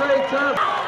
straight up.